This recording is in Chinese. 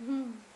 嗯